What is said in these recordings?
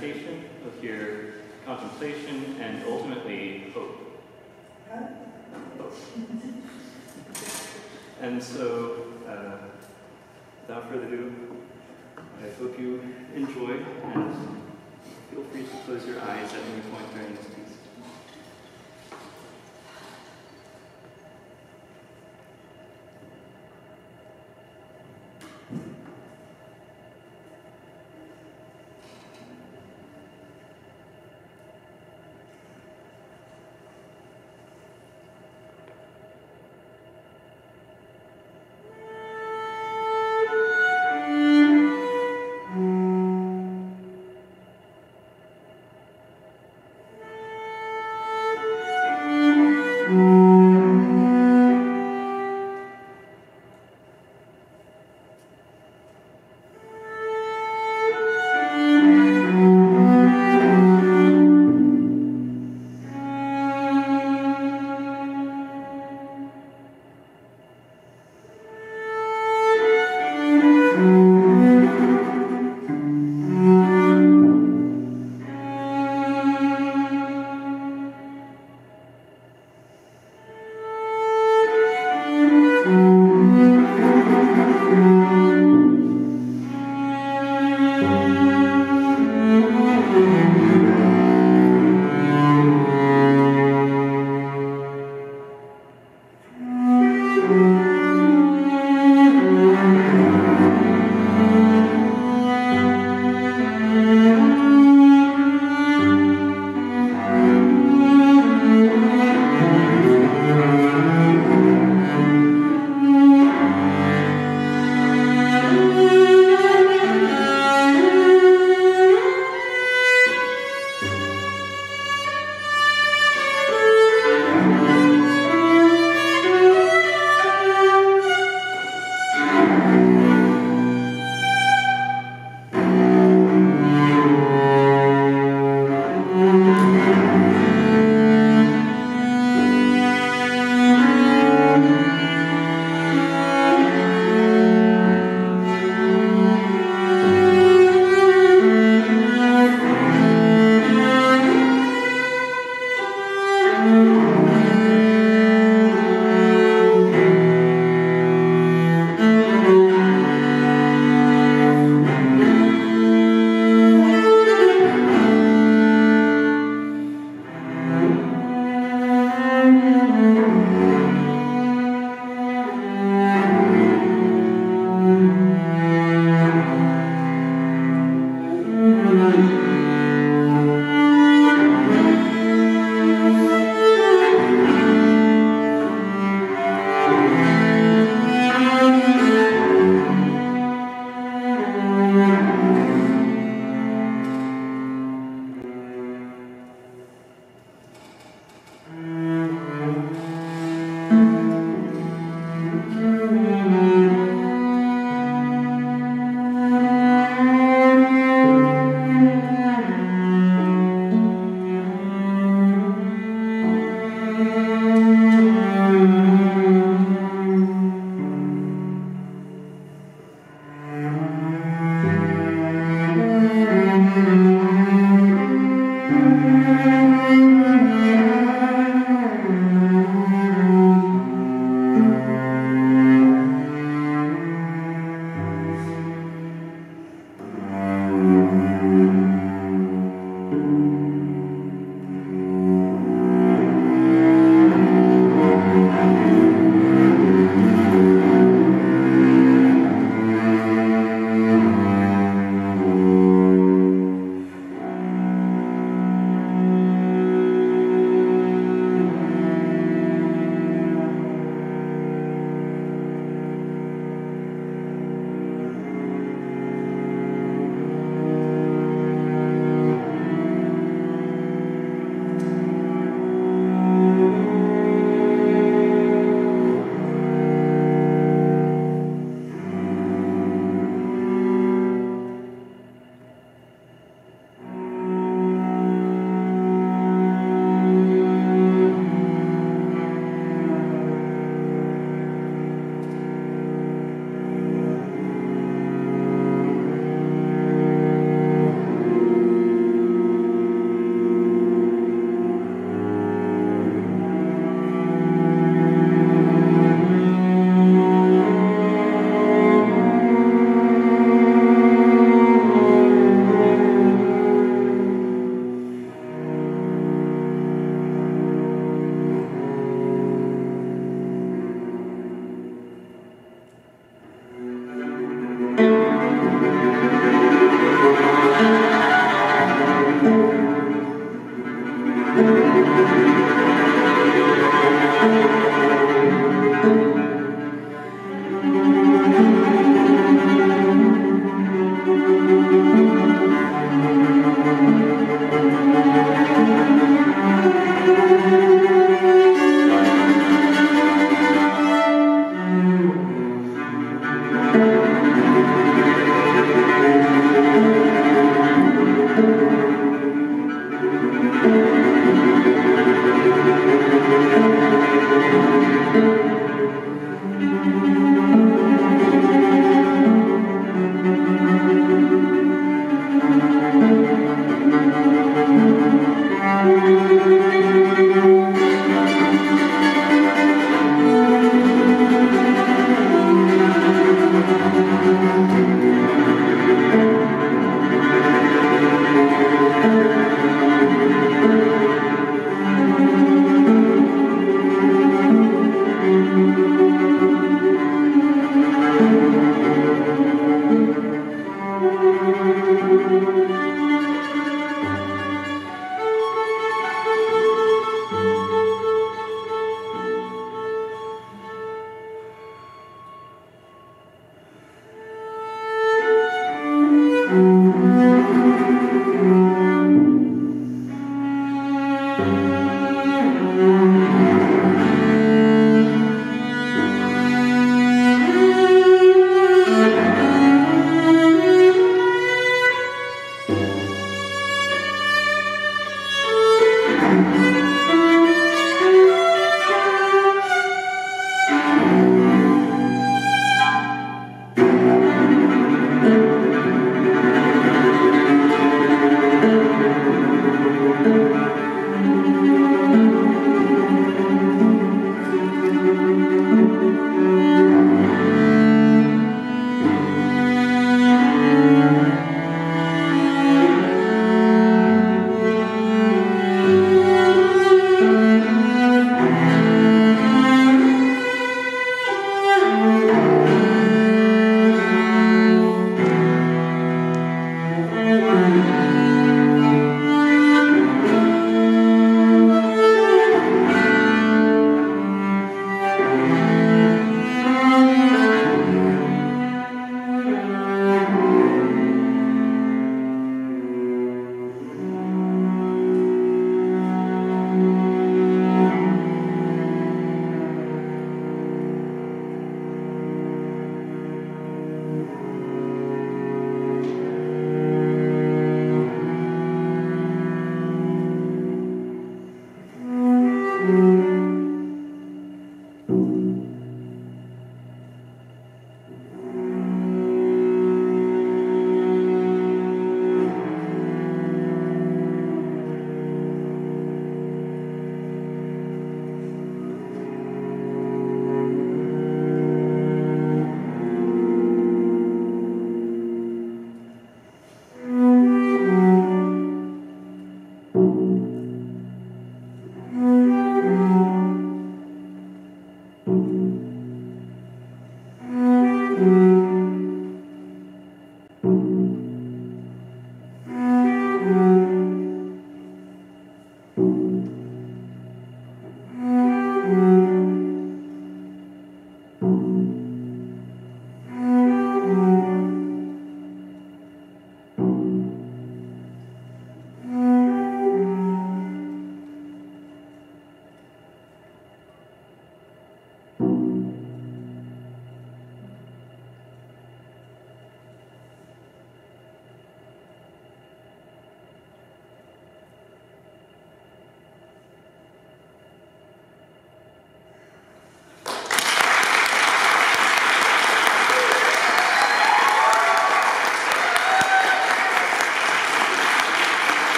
meditation, your contemplation, and ultimately hope. hope. and so, uh, without further ado, I hope you enjoy and feel free to close your eyes at any point.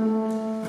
Música